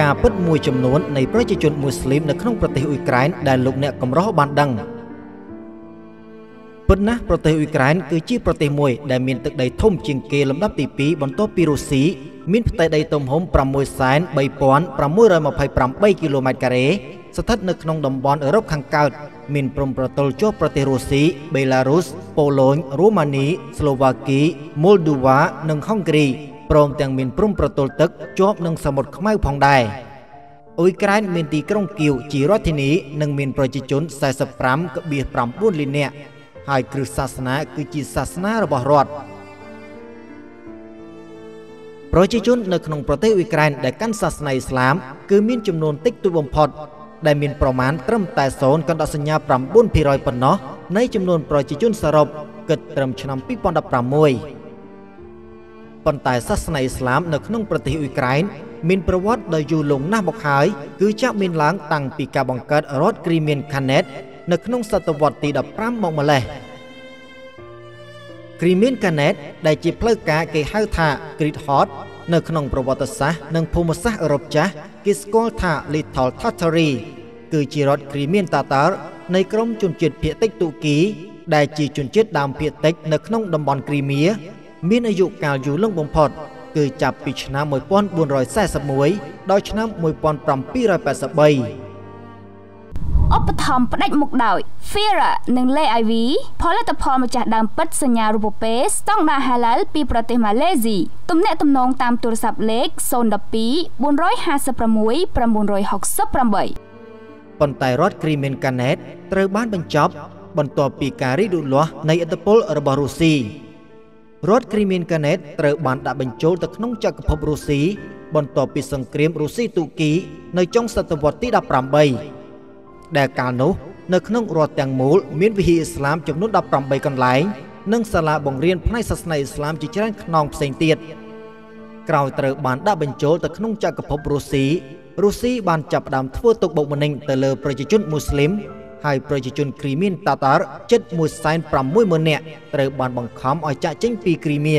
ការពិតមួយចំនួននៃប្រជាជនមូស្លីមនៅក្នុងប្រទេសអ៊ុយក្រែនដែលលោកអ្នកកម្រោះបានដឹងពិតណាស់ប្រទេសអ៊ុយក្រែនគឺជាប្រទេសមួយដែលមានទឹកដីធំជាងគេលំដាប់ទី2បន្ទាប់ពីរុស្ស៊ីមានផ្ទៃដីទំហំ63628គីឡូម៉ែត្រការ៉េស្ថិតនៅក្នុងតំបន់អឺរ៉ុបខាងកើតមានព្រំប្រទល់ជាប់ប្រទេសរុស្ស៊ីបេឡារុសប៉ូឡូញរូម៉ានីស្លូវ៉ាគីម៉ូលដូវ៉ានិងហុងគ្រី ព្រមទាំងមានព្រំប្រទល់ទឹកជាប់នឹងសមុទ្រខ្មៅផងដែរអ៊ុយក្រែនមានទីក្រុងគៀវជារដ្ឋធានីនិងមានប្រជាជន45.9លាននាក់ហើយគ្រឹះសាសនាគឺជាសាសនារបស់រដ្ឋប្រជាជននៅក្នុងប្រទេសអ៊ុយក្រែនដែលកាន់សាសនាអ៊ីស្លាមគឺមានចំនួនតិចតួចបំផុតដែលមានប្រមាណត្រឹមតែ0កណ្ដោសញ្ញា9%ប៉ុណ្ណោះនៃចំនួនប្រជាជនសរុបគិតត្រឹមឆ្នាំ2016 ប៉ុន្តែសាសនាអ៊ីស្លាមនៅក្នុងប្រទេសអ៊ុយក្រែនមានប្រវត្តិដ៏យូរលង់ណាស់មកហើយគឺចាក់មានឡើងតាំងពីការបង្កើតរដ្ឋគ្រីមៀនខាណេតនៅក្នុងសតវត្សទី15មកម្លេះគ្រីមៀនកាណេតដែលជាផ្លូវការគេហៅថា Great Hot នៅក្នុងប្រវត្តិសាស្ត្រនិងភូមិសាស្ត្រអឺរ៉ុបចាស់គេស្គាល់ថា Little Tartary គឺជារដ្ឋគ្រីមៀនតាតារនៃក្រុមជនជាតិភាគតិចទូគីដែលជាជនជាតិដើមភាគតិចនៅក្នុងតំបន់គ្រីមៀ មានអាយុកាលយូរលង់បំផុត គឺចាប់ពីឆ្នាំ1441ដល់ឆ្នាំ1783ឧបត្ថម្ភផ្ដាច់មុខដោយ Fira និង Le Ivy ផលិតផលម្ចាស់ដើមពិតសញ្ញារូបពេស្តង់ដារ Halal ពីប្រទេសម៉ាឡេស៊ីទំនាក់ទំនងតាមទូរស័ព្ទលេខ012 456 968ប៉ុន្តែរដ្ឋគ្រីមៀនកាណេតត្រូវបានបញ្ចប់ បន្ទាប់ពីការរីកលូតលាស់នៃឥទ្ធិពលរបស់រុស្ស៊ី រដ្ឋគ្រីមៀនកាណេតត្រូវបានដាក់បញ្ចូលទៅក្នុងចក្រភពរុស្ស៊ីបន្ទាប់ពីសង្គ្រាមរុស្ស៊ីទូគីនៅចុងសតវត្សទី18ដែលកាលនោះនៅក្នុងរដ្ឋទាំងមូលមានវិហារអ៊ីស្លាមចំនួន18កន្លែង និងសាលាបង្រៀនផ្នែកសាសនាអ៊ីស្លាមជាច្រើនខ្នងផ្សេងទៀតក្រោយត្រូវបានដាក់បញ្ចូលទៅក្នុងចក្រភពរុស្ស៊ីរុស្ស៊ីបានចាប់ផ្ដើមធ្វើទុកបុកម្នេញទៅលើប្រជាជនមូស្លីម ហើយប្រជាជនគ្រីមៀនតាតារជិត1.60000នាក់ត្រូវបានបង្ខំឲ្យចាក់ចេញពីគ្រីមៀ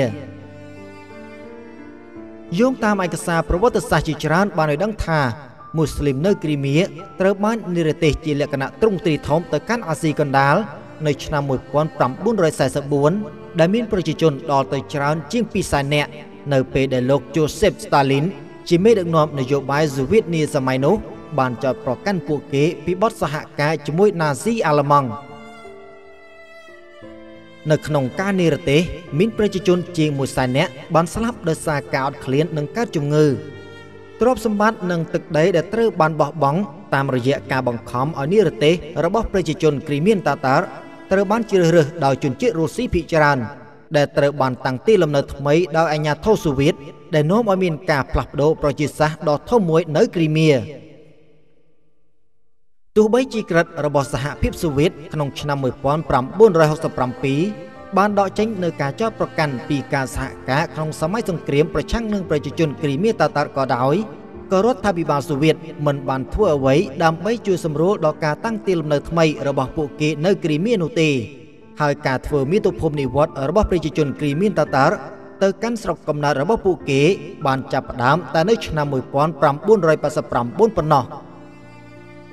យោងតាមឯកសារប្រវត្តិសាស្ត្រជាច្រើនបានឲ្យដឹងថាមូស្លីមនៅគ្រីមៀត្រូវបាននិរទេសជាលក្ខណៈទ្រង់ទ្រីធំទៅកាន់អាស៊ីកណ្ដាលនៅឆ្នាំ1944ដែលមានប្រជាជនដល់ទៅច្រើនជាង2សែននាក់នៅពេលដែលលោក Joseph Stalin ជាមេដឹកនាំនយោបាយសូវៀតនាសម័យនោះ បានចោទប្រកាន់ពួកគេពីបទសហការជាមួយណាស៊ីអាល្លឺម៉ង់នៅក្នុងការនិរទេសមានប្រជាជនជាង1សែននាក់បានស្លាប់ដោយសារការអត់ឃ្លាននិងកើតជំងឺទ្រព្យសម្បត្តិនិងទឹកដីដែលត្រូវបានបោះបង់តាមរយៈការបង្ខំឲ្យនិរទេសរបស់ប្រជាជនគ្រីមៀនតាតារត្រូវបានជ្រើសរើសដោយជនជាតិរុស្ស៊ីភាគច្រើនដែលត្រូវបានតាំងទីលំនៅថ្មីដោយអាញាធរសូវៀតដែលនាំឲ្យមានការផ្លាស់ប្ដូរប្រជាសាស្ត្រដ៏ធំមួយនៅគ្រីមៀ ទោះបីជាក្រិតរបស់សហភាពសូវៀតក្នុងឆ្នាំ1967បានដកចេញនៅការចោទប្រកាន់ពីការសហការក្នុងសម័យសង្គ្រាមប្រឆាំងនឹងប្រជាជនគ្រីមៀតាតារក៏ដោយក៏រដ្ឋាភិបាលសូវៀតមិនបានធ្វើអ្វីដើម្បីជួយសម្រួលដល់ការតាំងទីលំនៅថ្មីរបស់ពួកគេនៅគ្រីមៀនោះទេហើយការធ្វើមាតុភូមិនិវត្តរបស់ប្រជាជនគ្រីមៀតាតារទៅកាន់ស្រុកកំណើតរបស់ពួកគេបានចាប់ផ្ដើមតែនៅឆ្នាំ1989ប៉ុណ្ណោះ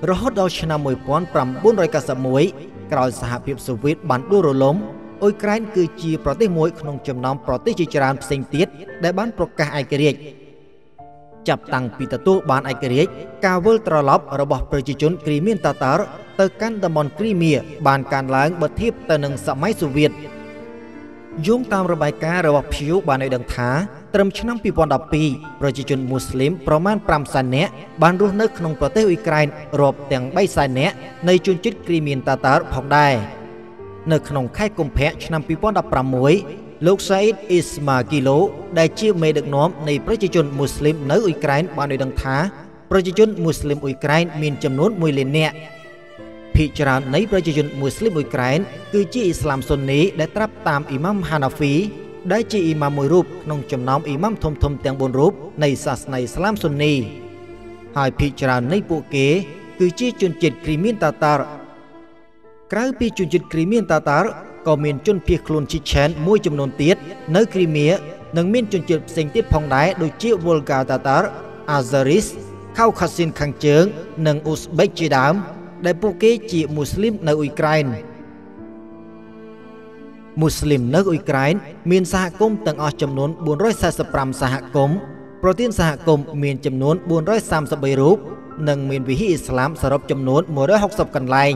រហូតដល់ឆ្នាំ1991ក្រោយសហភាពសូវៀតបានដួលរលំអ៊ុយក្រែនគឺជាប្រទេសមួយក្នុងចំណោមប្រទេសជាច្រើនផ្សេងទៀតដែលបានប្រកាសឯករាជ្យចាប់តាំងពីទទួលបានឯករាជ្យការវិលត្រឡប់របស់ប្រជាជនគ្រីមៀនតាតារទៅកាន់តំបន់គ្រីមៀបានកើនឡើងបើធៀបទៅនឹងសម័យសូវៀតយោងតាមរបាយការណ៍របស់ Pew បានឲ្យដឹងថា ត្រឹមឆ្នាំ2012ប្រជាជនមូស្លីមប្រមាណ5សែននាក់បានរស់នៅក្នុងប្រទេសអ៊ុយក្រែនរាប់ទាំង3សែននាក់នៃជនជាតិគ្រីមៀនតាតារផងដែរនៅក្នុងខែកុម្ភៈឆ្នាំ2016លោកសាអ៊ីតអ៊ីស្ម៉ាគីឡូដែលជាមេដឹកនាំនៃប្រជាជនមូស្លីមនៅអ៊ុយក្រែនបានឲ្យដឹងថាប្រជាជនមូស្លីមអ៊ុយក្រែនមានចំនួន1លាននាក់ភាគច្រើននៃប្រជាជនមូស្លីមអ៊ុយក្រែនគឺជាអ៊ីស្លាមស៊ុននីដែលត្រាប់តាមអ៊ីម៉ាំហាណាហ្វី ដែលជាអ៊ីម៉ាមមួយរូបក្នុងចំណោមអ៊ីម៉ាំធំធំទាំង4រូបនៃសាសនាអ៊ីស្លាមស៊ុននីហើយភាគច្រើននៃពួកគេ គឺជាជនជាតិគ្រីមៀនតាតារក្រៅពីជនជាតិគ្រីមៀនតាតារក៏មានជនភៀសខ្លួនជីឆែនមួយចំនួនទៀតនៅគ្រីមៀនិងមានជនជាតិផ្សេងទៀតផងដែរដូចជា Volga Tatar, Azeris, ខៅខាស៊ីនខាងជើង និងអ៊ូស្បេកជាដើម ដែលពួកគេជាមូស្លីមនៅអ៊ុយក្រែន មូស្លីមនៅអ៊ុយក្រែនមានសហគមន៍ទាំងអស់ចំនួន445សហគមន៍ប្រធានសហគមន៍មានចំនួន433រូបនិងមានវិហារអ៊ីស្លាមសរុបចំនួន160កន្លែង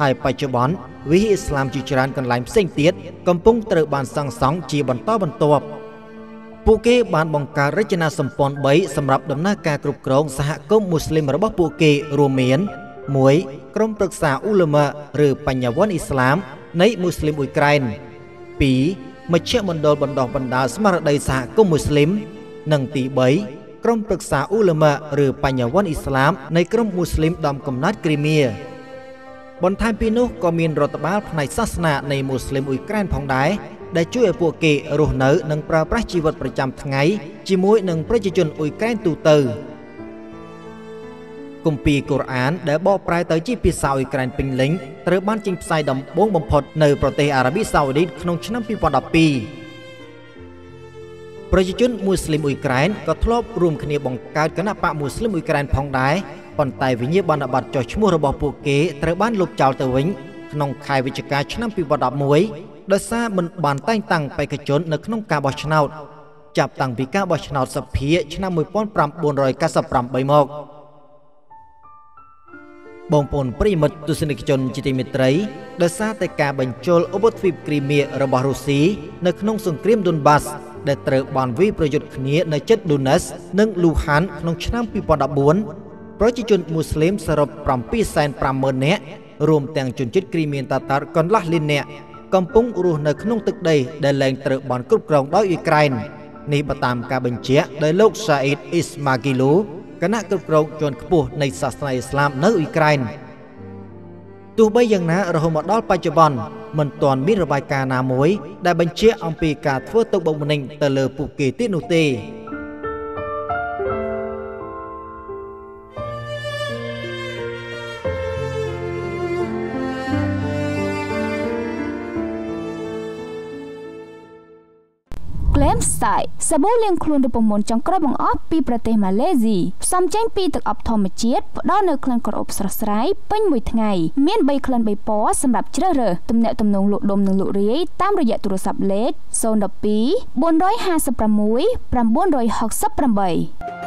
ហើយបច្ចុប្បន្នវិហារអ៊ីស្លាមជាច្រើនកន្លែងផ្សេងទៀតកំពុងត្រូវបានសាងសង់ជាបន្តបន្ទាប់ពួកគេបានបង្កើតរចនាសម្ព័ន្ធ3សម្រាប់ដំណើរការគ្រប់គ្រងសហគមន៍មូស្លីមរបស់ពួកគេរួមមាន1ក្រុមប្រឹក្សាអ៊ូឡាម៉ាឬបញ្ញវន្តអ៊ីស្លាម នៃមូស្លីមអ៊ុយក្រែន2មជ្ឈមណ្ឌលបណ្ដោះបណ្ដាលស្មារតីសហគមន៍មូស្លីម និងទី3ក្រុមប្រឹក្សាអ៊ូឡាម៉ាឬបញ្ញវន្តអ៊ីស្លាមនៃក្រុមមូស្លីមដំកំណត់គ្រីមៀបន្ថែមពីនោះក៏មានរដ្ឋបាលផ្នែកសាសនានៃមូស្លីមអ៊ុយក្រែនផងដែរដែលជួយឲ្យពួកគេរស់នៅ និងប្រើប្រាស់ជីវិតប្រចាំថ្ងៃជាមួយនឹងប្រជាជនអ៊ុយក្រែនទូទៅ គម្ពីរកូរ៉ានដែលបកប្រែទៅជាភាសាអ៊ុយក្រែនពេញលេញត្រូវបានចេញផ្សាយដំបូងបំផុតនៅប្រទេសអារ៉ាប៊ីសាអូឌីតក្នុងឆ្នាំ2012ប្រជាជនមូស្លីមអ៊ុយក្រែនក៏ធ្លាប់រួមគ្នាបង្កើតគណៈបកមូស្លីមអ៊ុយក្រែនផងដែរប៉ុន្តែវិញ្ញាបនបត្រចុះឈ្មោះរបស់ពួកគេត្រូវបានលុបចោលទៅវិញក្នុងខែវិច្ឆិកាឆ្នាំ2011ដោយសារមិនបានតែងតាំងបេក្ខជននៅក្នុងការបោះឆ្នោតចាប់តាំងពីការបោះឆ្នោតសភាឆ្នាំ1998មក បងប្អូនប្រិមិត្តទស្សនិកជនជាទីមេត្រីដោយសារតែការបញ្ចូលឧបទ្វីបគ្រីមៀរបស់រុស្ស៊ីនៅក្នុងសង្គ្រាមឌុនបាសដែលត្រូវបានវាយប្រយុទ្ធគ្នានៅជិតឌូណេសនិងលូហានក្នុងឆ្នាំ2014ប្រជាជនមូស្លីមសរុប750,000នាក់រួមទាំងជនជាតិគ្រីមៀនតាតារកន្លះលាននាក់កំពុងរស់នៅក្នុងទឹកដីដែលលែងត្រូវបានគ្រប់គ្រងដោយអ៊ុយក្រែននេះបើតាមការបញ្ជាក់ដោយលោកសាអ៊ីតអ៊ីស្ម៉ាគីលូ គណៈគ្រប់គ្រងជាន់ខ្ពស់នៃសាសនាអ៊ីស្លាមនៅអ៊ុយក្រែនទោះបីយ៉ាងណារហូតមកដល់បច្ចុប្បន្នមិនទាន់មានរបាយការណ៍ណាមួយដែលបញ្ជាក់អំពីការធ្វើទុកបុកម្នេញទៅលើពួកគេទៀតនោះទេ។ Glam Style សាប៊ូលាងខ្លួនរូបមន្តចុងក្រោយបង្អស់ពីប្រទេសម៉ាឡេស៊ីផ្សំចេញពីទឹកអប់ធម្មជាតិផ្ដល់នូវក្លិនក្រអូបស្រស់ស្រាយពេញមួយថ្ងៃមាន3ក្លិន3ពណ៌សម្រាប់ជ្រើសរើសទំនាក់ទំនងលក់ដុំនិងលក់រាយតាមរយៈទូរស័ព្ទលេខ012 456 968